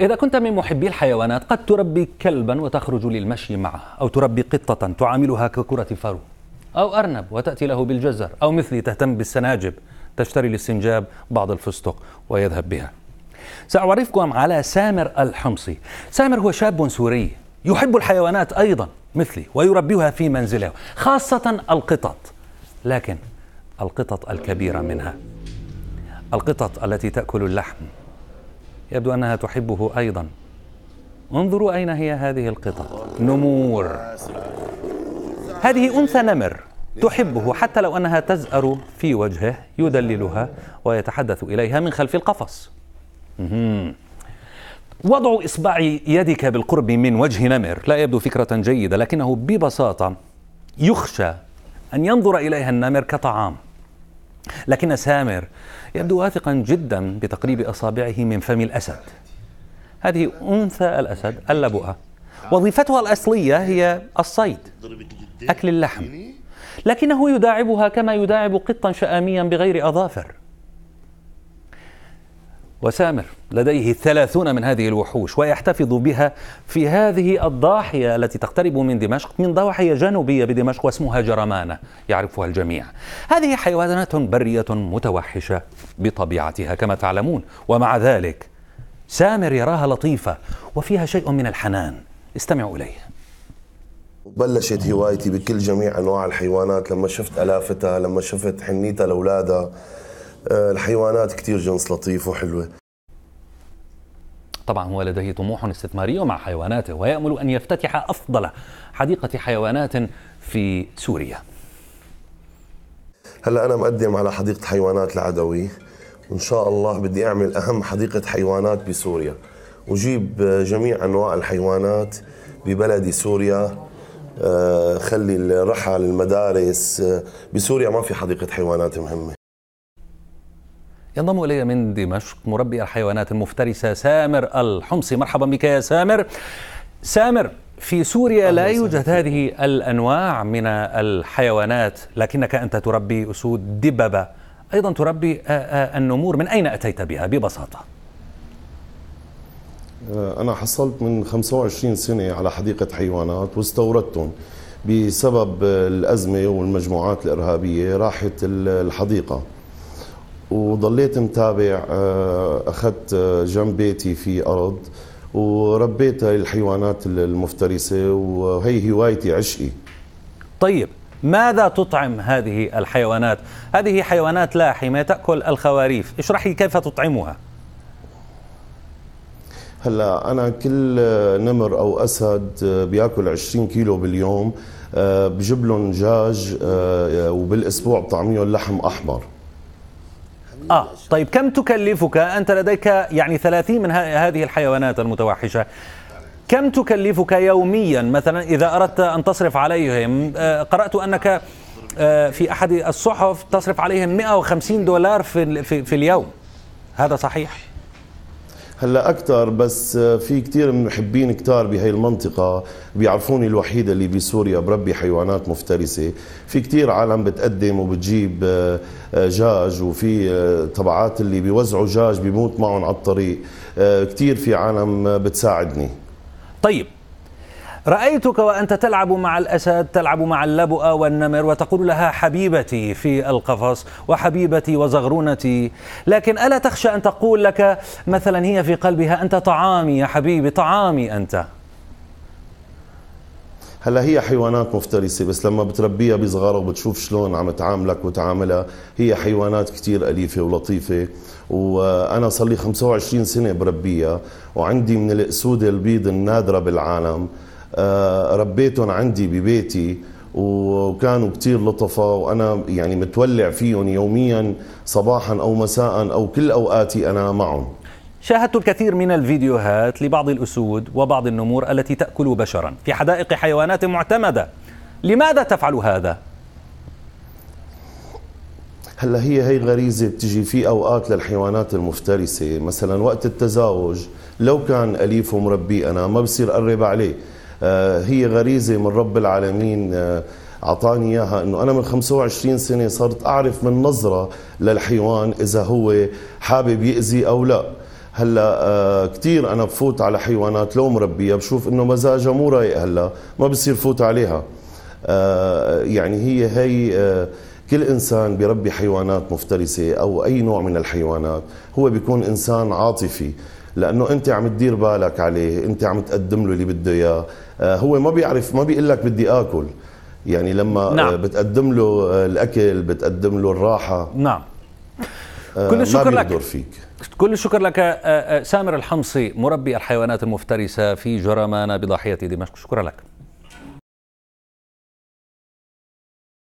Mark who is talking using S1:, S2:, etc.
S1: إذا كنت من محبي الحيوانات قد تربي كلبا وتخرج للمشي معه أو تربي قطة تعاملها ككرة فرو أو أرنب وتأتي له بالجزر أو مثلي تهتم بالسناجب تشتري للسنجاب بعض الفستق ويذهب بها. سأعرفكم على سامر الحمصي. سامر هو شاب سوري يحب الحيوانات أيضا مثلي ويربيها في منزله خاصة القطط لكن القطط الكبيرة منها القطط التي تأكل اللحم. يبدو أنها تحبه أيضا. انظروا أين هي هذه القطط نمور. هذه أنثى نمر تحبه حتى لو أنها تزأر في وجهه يدللها ويتحدث إليها من خلف القفص. وضع إصبع يدك بالقرب من وجه نمر. لا يبدو فكرة جيدة لكنه ببساطة يخشى أن ينظر إليها النمر كطعام. لكن سامر يبدو واثقا جدا بتقريب أصابعه من فم الأسد. هذه أنثى الأسد اللبؤة. وظيفتها الأصلية هي الصيد أكل اللحم. لكنه يداعبها كما يداعب قطا شآميا بغير أظافر. وسامر لديه ثلاثون من هذه الوحوش ويحتفظ بها في هذه الضاحية التي تقترب من دمشق من ضواحي جنوبية بدمشق واسمها جرمانة يعرفها الجميع. هذه حيوانات برية متوحشة بطبيعتها كما تعلمون ومع ذلك سامر يراها لطيفة وفيها شيء من الحنان. استمعوا إليه.
S2: بلشت هوايتي بكل جميع أنواع الحيوانات لما شفت ألافتها لما شفت حنيتها لأولادها آه، الحيوانات كتير جنس لطيف وحلوة.
S1: طبعا هو لديه طموح استثماري مع حيواناته ويأمل أن يفتتح أفضل حديقة حيوانات في سوريا.
S2: هلأ أنا مقدم على حديقة حيوانات العدوي. وإن شاء الله بدي أعمل أهم حديقة حيوانات بسوريا. وجيب جميع أنواع الحيوانات ببلدي سوريا. آه، خلي الرحى المدارس آه، بسوريا ما في حديقة حيوانات مهمة.
S1: ينضم إلي من دمشق مربي الحيوانات المفترسة سامر الحمصي. مرحبا بك يا سامر. سامر في سوريا لا يوجد هذه الأنواع من الحيوانات لكنك أنت تربي أسود دببة أيضا تربي النمور. من أين أتيت بها؟ ببساطة.
S2: أنا حصلت من 25 سنة على حديقة حيوانات واستوردتهم. بسبب الأزمة والمجموعات الإرهابية راحت الحديقة. وضليت متابع آه، أخذت آه، جنب بيتي في أرض وربيت الحيوانات المفترسة وهي هوايتي عشقي
S1: طيب ماذا تطعم هذه الحيوانات؟ هذه حيوانات لاحمة تأكل الخواريف، اشرح لي كيف تطعمها؟
S2: هلا أنا كل نمر أو أسد بيأكل 20 كيلو باليوم آه، بجيب لهم دجاج وبالأسبوع بطعميهم لحم أحمر
S1: آه طيب كم تكلفك؟ أنت لديك يعني 30 من هذه الحيوانات المتوحشة. كم تكلفك يوميا؟ مثلا إذا أردت أن تصرف عليهم آه قرأت أنك آه في أحد الصحف تصرف عليهم 150 دولار في في, في اليوم. هذا صحيح؟
S2: هلا أكثر بس في كثير من محبين كتار بهي المنطقة بيعرفوني الوحيده اللي بسوريا بربي حيوانات مفترسة. في كثير عالم بتقدم وبتجيب آه، جاج وفي آه، طبعات اللي بيوزعوا جاج بيموت معهم على الطريق. آه، كثير في عالم بتساعدني.
S1: طيب رأيتك وأنت تلعب مع الأسد تلعب مع اللبؤة والنمر وتقول لها حبيبتي في القفص وحبيبتي وزغرونتي. لكن ألا تخشى أن تقول لك مثلا هي في قلبها أنت طعامي يا حبيبي طعامي أنت.
S2: هلا هي حيوانات مفترسة بس لما بتربيها بصغارها وبتشوف شلون عم تعاملك وتعاملها هي حيوانات كتير أليفة ولطيفة. وأنا صار لي 25 سنة بربيها وعندي من الأسود البيض النادرة بالعالم. ربيتهم عندي ببيتي وكانوا كتير لطفة وأنا يعني متولع فيهم يوميا صباحا أو مساء أو كل أوقاتي أنا معهم.
S1: شاهدت الكثير من الفيديوهات لبعض الأسود وبعض النمور التي تأكل بشرا في حدائق حيوانات معتمدة. لماذا تفعل هذا؟
S2: هلا هي هي غريزة بتجي في أوقات للحيوانات المفترسة مثلا وقت التزاوج لو كان أليف ومربي أنا ما بصير قرب عليه. آه، هي غريزة من رب العالمين آه، أعطاني إياها إنه أنا من 25 سنة صرت أعرف من نظرة للحيوان إذا هو حابب يأذي أو لا. هلأ آه كثير أنا بفوت على حيوانات لو مربية بشوف إنه مزاجها مو رايق هلأ ما بصير فوت عليها. آه يعني هي هي آه كل إنسان بيربي حيوانات مفترسة أو أي نوع من الحيوانات هو بيكون إنسان عاطفي. لأنه أنت عم تدير بالك عليه أنت عم تقدم له اللي بده إياه. آه، هو ما بيعرف ما بيقول لك بدي آكل. يعني لما
S1: نعم.
S2: بتقدم له آه، الأكل بتقدم له الراحة.
S1: نعم.
S2: آه،
S1: كل الشكر لك.
S2: فيك.
S1: كل الشكر لك آه، آه، سامر الحمصي مربي الحيوانات المفترسة في جرمان بضاحية دمشق. شكرا لك.